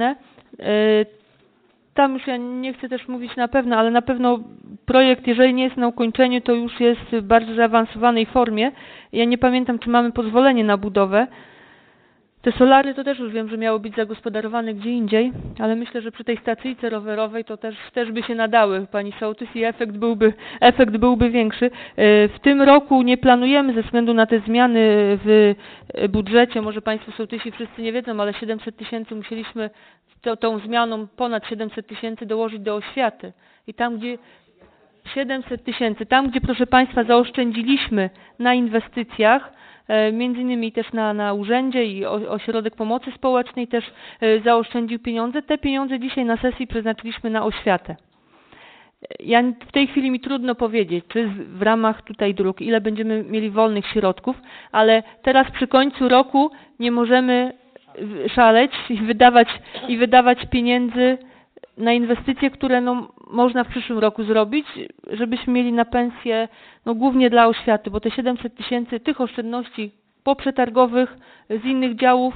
E, Tam już ja nie chcę też mówić na pewno, ale na pewno projekt, jeżeli nie jest na ukończeniu, to już jest w bardzo zaawansowanej formie. Ja nie pamiętam, czy mamy pozwolenie na budowę. Te solary to też już wiem, że miało być zagospodarowane gdzie indziej, ale myślę, że przy tej stacyjce rowerowej to też, też by się nadały, pani sołtys, i efekt byłby, efekt byłby większy. E, W tym roku nie planujemy ze względu na te zmiany w budżecie, może państwo sołtysi wszyscy nie wiedzą, ale 700 tysięcy musieliśmy to, tą zmianą ponad 700 tysięcy dołożyć do oświaty. I tam, gdzie 700 tysięcy, tam gdzie proszę Państwa zaoszczędziliśmy na inwestycjach, między innymi też na, na urzędzie i ośrodek pomocy społecznej też e, zaoszczędził pieniądze, te pieniądze dzisiaj na sesji przeznaczyliśmy na oświatę. E, Ja w tej chwili mi trudno powiedzieć, czy w ramach tutaj dróg, ile będziemy mieli wolnych środków, ale teraz przy końcu roku nie możemy szaleć i wydawać, i wydawać pieniędzy na inwestycje, które no, można w przyszłym roku zrobić, żebyśmy mieli na pensję, no głównie dla oświaty, bo te 700 tysięcy tych oszczędności poprzetargowych z innych działów,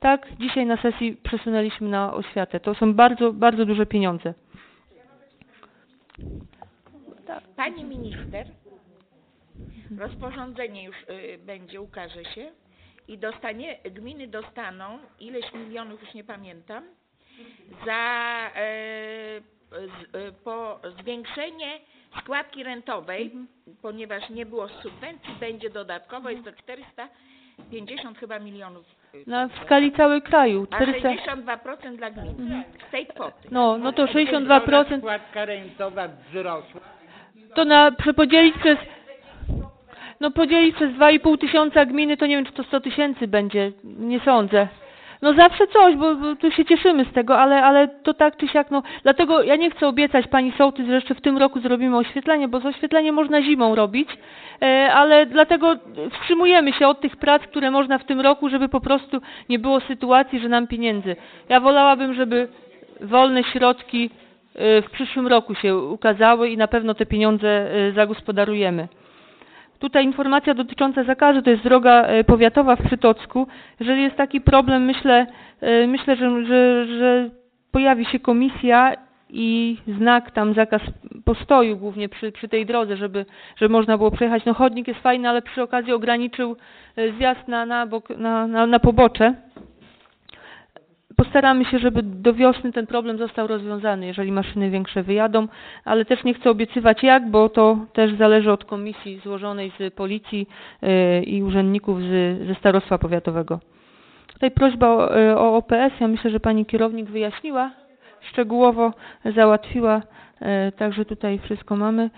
tak, dzisiaj na sesji przesunęliśmy na oświatę. To są bardzo, bardzo duże pieniądze. Pani minister, rozporządzenie już y, będzie, ukaże się i dostanie, gminy dostaną ileś milionów, już nie pamiętam, za e, z, e, po zwiększenie składki rentowej, ponieważ nie było subwencji, będzie dodatkowo, jest to 450 chyba milionów. Na, w skali całego kraju. A 400, 62% dla gmin z tej kwoty. no, no to 62%. Składka rentowa wzrosła. To na przepodzielić przez no podzielić przez 2,5 tysiąca gminy, to nie wiem, czy to 100 tysięcy będzie, nie sądzę. No zawsze coś, bo, bo tu się cieszymy z tego, ale, ale to tak czy siak, no dlatego ja nie chcę obiecać pani sołtys, że jeszcze w tym roku zrobimy oświetlenie, bo oświetlenie można zimą robić, e, ale dlatego wstrzymujemy się od tych prac, które można w tym roku, żeby po prostu nie było sytuacji, że nam pieniędzy. Ja wolałabym, żeby wolne środki e, w przyszłym roku się ukazały i na pewno te pieniądze e, zagospodarujemy. Tutaj informacja dotycząca zakazu, to jest droga e, powiatowa w Przytocku. Jeżeli jest taki problem, myślę, e, myślę że, że, że pojawi się komisja i znak tam zakaz postoju głównie przy, przy tej drodze, żeby, żeby można było przejechać. No chodnik jest fajny, ale przy okazji ograniczył e, zjazd na, na, bok, na, na, na pobocze. Postaramy się, żeby do wiosny ten problem został rozwiązany, jeżeli maszyny większe wyjadą, ale też nie chcę obiecywać jak, bo to też zależy od komisji złożonej z policji yy, i urzędników z, ze starostwa powiatowego. Tutaj prośba o, yy, o OPS, ja myślę, że pani kierownik wyjaśniła, szczegółowo załatwiła, yy, także tutaj wszystko mamy.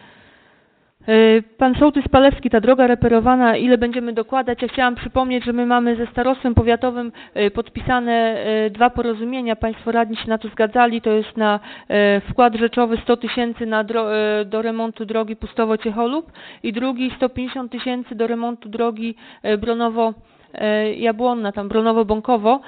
Yy, Pan sołtys Palewski, ta droga reperowana, ile będziemy dokładać? Ja chciałam przypomnieć, że my mamy ze starostwem powiatowym yy, podpisane yy, dwa porozumienia. Państwo radni się na to zgadzali. To jest na wkład rzeczowy 100 tysięcy do remontu drogi Pustowo-Ciecholub i drugi 150 tysięcy do remontu drogi Bronowo-Jabłonna, tam Bronowo-Bąkowo.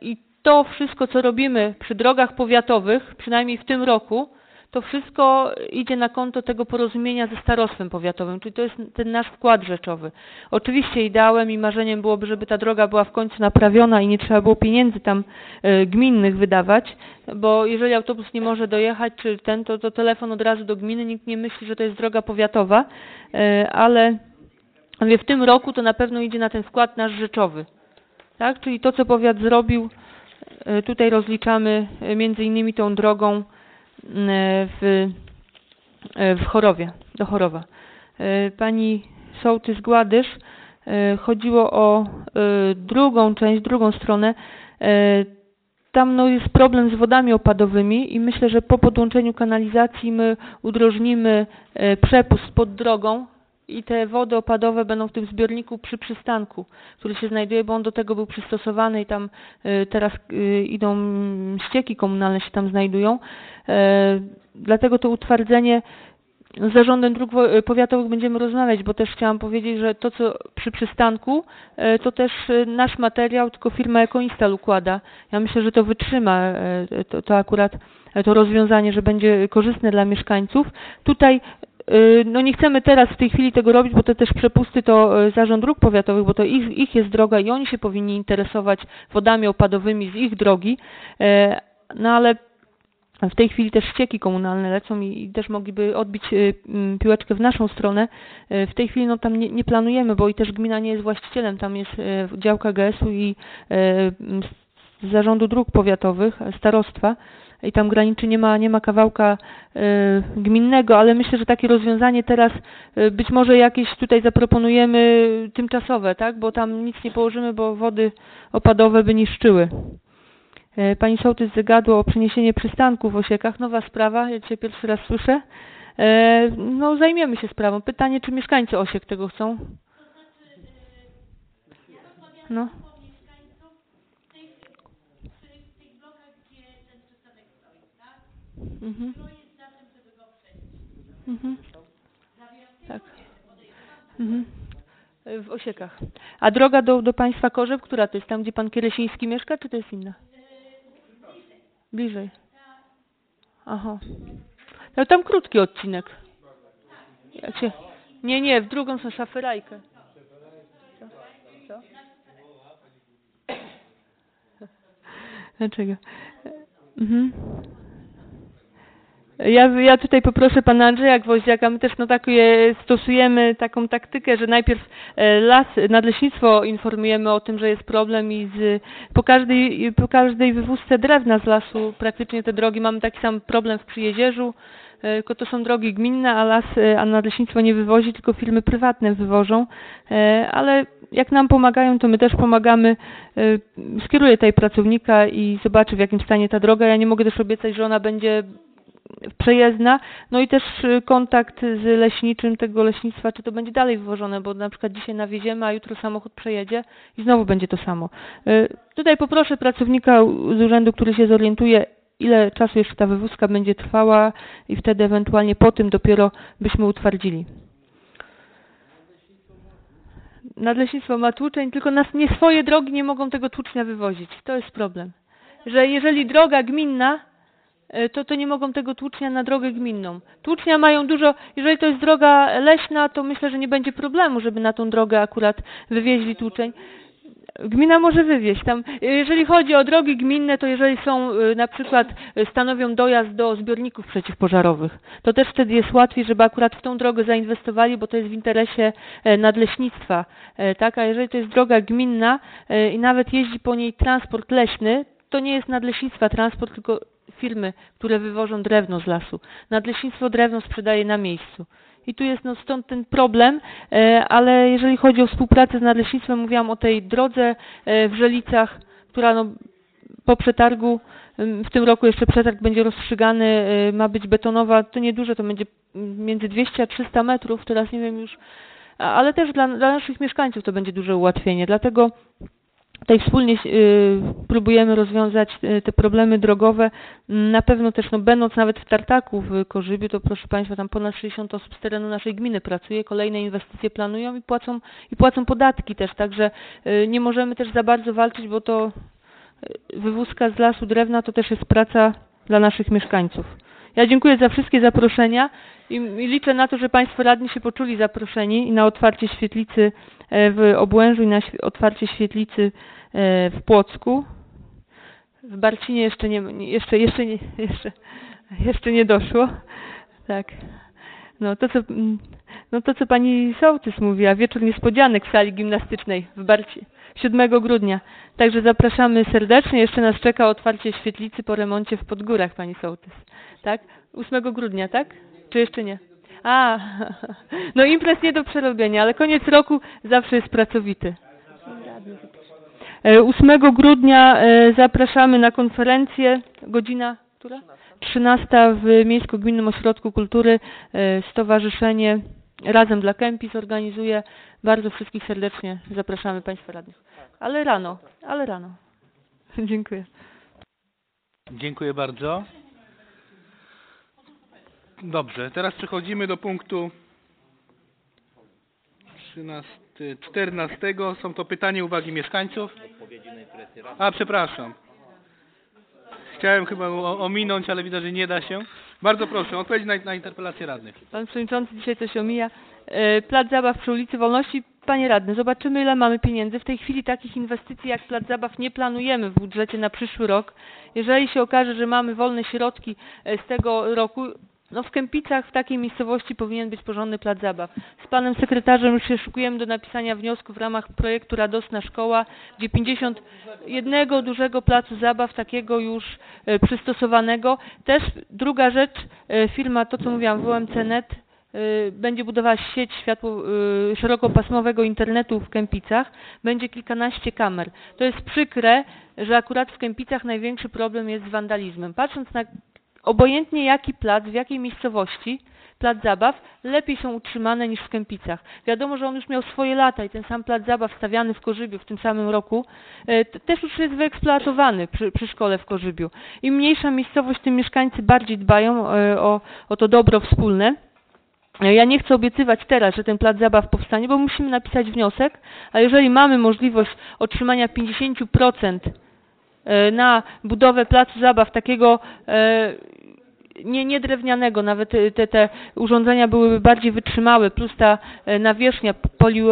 I to wszystko, co robimy przy drogach powiatowych, przynajmniej w tym roku, to wszystko idzie na konto tego porozumienia ze starostwem powiatowym, czyli to jest ten nasz wkład rzeczowy. Oczywiście ideałem i marzeniem byłoby, żeby ta droga była w końcu naprawiona i nie trzeba było pieniędzy tam e, gminnych wydawać, bo jeżeli autobus nie może dojechać, czy ten, to, to telefon od razu do gminy, nikt nie myśli, że to jest droga powiatowa, e, ale mówię, w tym roku to na pewno idzie na ten wkład nasz rzeczowy. Tak? Czyli to, co powiat zrobił, e, tutaj rozliczamy między innymi tą drogą w, w Chorowie, do Chorowa. E, Pani sołtys Gładysz, e, chodziło o e, drugą część, drugą stronę. Tam no, jest problem z wodami opadowymi i myślę, że po podłączeniu kanalizacji my udrożnimy przepust pod drogą i te wody opadowe będą w tym zbiorniku przy przystanku, który się znajduje, bo on do tego był przystosowany i tam e, teraz e, idą ścieki komunalne się tam znajdują. E, Dlatego to utwardzenie z zarządem dróg powiatowych będziemy rozmawiać, bo też chciałam powiedzieć, że to co przy przystanku, to też nasz materiał, tylko firma Ecoinstal układa. Ja myślę, że to wytrzyma, to, to akurat to rozwiązanie, że będzie korzystne dla mieszkańców. Tutaj no nie chcemy teraz w tej chwili tego robić, bo to też przepusty to y, Zarząd Dróg Powiatowych, bo to ich, ich jest droga i oni się powinni interesować wodami opadowymi z ich drogi, e, no ale w tej chwili też ścieki komunalne lecą i, i też mogliby odbić y, piłeczkę w naszą stronę. W tej chwili no tam nie, nie planujemy, bo i też gmina nie jest właścicielem, tam jest działka GS-u i Zarządu Dróg Powiatowych, starostwa i tam graniczy nie ma, nie ma kawałka e, gminnego, ale myślę, że takie rozwiązanie teraz e, być może jakieś tutaj zaproponujemy tymczasowe, tak? Bo tam nic nie położymy, bo wody opadowe by niszczyły. E, Pani sołtys zagadło o przeniesienie przystanku w Osiekach. Nowa sprawa, ja dzisiaj pierwszy raz słyszę. No zajmiemy się sprawą. Pytanie, czy mieszkańcy Osiek tego chcą? No. Mhm. Mhm. Tak. Mhm. W Osiekach. A droga do, do państwa Korzew, która to jest? Tam, gdzie pan Kielesiński mieszka, czy to jest inna? Bliżej. Aha. No tam krótki odcinek. Jak. Nie, nie, w drugą są szaferajkę. Co? Co? Dlaczego? Mhm. Ja, ja tutaj poproszę pana Andrzeja Gwoździaka, my też no takie stosujemy taką taktykę, że najpierw e, las, nadleśnictwo informujemy o tym, że jest problem i z, po, każdej, po każdej wywózce drewna z lasu praktycznie te drogi mamy taki sam problem w Przyjezierzu, e, tylko to są drogi gminne, a las, e, a nadleśnictwo nie wywozi, tylko firmy prywatne wywożą, ale jak nam pomagają, to my też pomagamy. Skieruję tutaj pracownika i zobaczy w jakim stanie ta droga. Ja nie mogę też obiecać, że ona będzie przejezdna, no i też y, kontakt z leśniczym tego leśnictwa, czy to będzie dalej wywożone, bo na przykład dzisiaj nawieziemy, a jutro samochód przejedzie i znowu będzie to samo. Y, Tutaj poproszę pracownika z urzędu, który się zorientuje, ile czasu jeszcze ta wywózka będzie trwała i wtedy ewentualnie po tym dopiero byśmy utwardzili. Nadleśnictwo ma tłuczeń, tylko nas nie swoje drogi nie mogą tego tłucznia wywozić. To jest problem. Że jeżeli droga gminna, to, to nie mogą tego tłucznia na drogę gminną. Tłucznia mają dużo, jeżeli to jest droga leśna, to myślę, że nie będzie problemu, żeby na tą drogę akurat wywieźli tłuczeń. Gmina może wywieźć tam. Jeżeli chodzi o drogi gminne, to jeżeli są y, na przykład y, stanowią dojazd do zbiorników przeciwpożarowych, to też wtedy jest łatwiej, żeby akurat w tą drogę zainwestowali, bo to jest w interesie e, nadleśnictwa, e, tak? A jeżeli to jest droga gminna e, i nawet jeździ po niej transport leśny, to nie jest nadleśnictwa transport, tylko firmy, które wywożą drewno z lasu. Nadleśnictwo drewno sprzedaje na miejscu. I tu jest no stąd ten problem, e, ale jeżeli chodzi o współpracę z nadleśnictwem, mówiłam o tej drodze e, w Żelicach, która no po przetargu, w tym roku jeszcze przetarg będzie rozstrzygany, e, ma być betonowa, to nieduże, to będzie między 200 a 300 metrów, teraz nie wiem już, ale też dla, dla naszych mieszkańców to będzie duże ułatwienie, dlatego Tutaj wspólnie y, próbujemy rozwiązać y, te problemy drogowe. Na pewno też, no, będąc nawet w Tartaku w Korzybiu, to proszę Państwa, tam ponad 60 osób z terenu naszej gminy pracuje, kolejne inwestycje planują i płacą, i płacą podatki też, także y, nie możemy też za bardzo walczyć, bo to wywózka z lasu drewna to też jest praca dla naszych mieszkańców. Ja dziękuję za wszystkie zaproszenia i, i liczę na to, że Państwo radni się poczuli zaproszeni i na otwarcie świetlicy w Obłężu i na otwarcie świetlicy e, w Płocku. W Barcinie jeszcze nie, jeszcze, jeszcze, nie, jeszcze, jeszcze nie doszło. Tak. No to co, mm, no to co pani sołtys mówiła, wieczór niespodzianek w sali gimnastycznej w Barci 7 grudnia. Także zapraszamy serdecznie. Jeszcze nas czeka otwarcie świetlicy po remoncie w Podgórach, pani sołtys. Tak? 8 grudnia, tak? Czy jeszcze nie? A, no imprez nie do przerobienia, ale koniec roku zawsze jest pracowity. E, 8 grudnia e, zapraszamy na konferencję, godzina która? 13 w Miejsko-Gminnym Ośrodku Kultury e, Stowarzyszenie Razem dla Kępi zorganizuje. Bardzo wszystkich serdecznie zapraszamy Państwa radnych. Ale rano, ale rano. Dziękuję. Dziękuję bardzo. Dobrze, teraz przechodzimy do punktu 13, 14. Są to pytania, uwagi mieszkańców. A, przepraszam. Chciałem chyba ominąć, ale widzę, że nie da się. Bardzo proszę, odpowiedź na, na interpelację radnych. Pan Przewodniczący dzisiaj coś omija. E, Plac zabaw przy ulicy Wolności. Panie Radny, zobaczymy ile mamy pieniędzy. W tej chwili takich inwestycji jak Plac Zabaw nie planujemy w budżecie na przyszły rok. Jeżeli się okaże, że mamy wolne środki e, z tego roku, no w Kępicach w takiej miejscowości powinien być porządny plac zabaw. Z panem sekretarzem już się szykujemy do napisania wniosku w ramach projektu Radosna Szkoła, gdzie 50 jednego dużego placu zabaw, takiego już e, przystosowanego. Też druga rzecz, e, firma, to co mówiłam, WMC.net, e, będzie budowała sieć światło, szerokopasmowego internetu w Kępicach. Będzie kilkanaście kamer. To jest przykre, że akurat w Kępicach największy problem jest z wandalizmem. Patrząc na obojętnie jaki plac, w jakiej miejscowości, plac zabaw, lepiej są utrzymane niż w Kępicach. Wiadomo, że on już miał swoje lata i ten sam plac zabaw stawiany w Korzybiu w tym samym roku e, też już jest wyeksploatowany przy, przy szkole w Korzybiu. Im mniejsza miejscowość, tym mieszkańcy bardziej dbają e, o, o to dobro wspólne. E, Ja nie chcę obiecywać teraz, że ten plac zabaw powstanie, bo musimy napisać wniosek, a jeżeli mamy możliwość otrzymania 50% e, na budowę placu zabaw takiego e, nie, nie drewnianego, nawet e, te, te urządzenia byłyby bardziej wytrzymałe, plus ta e, nawierzchnia poli,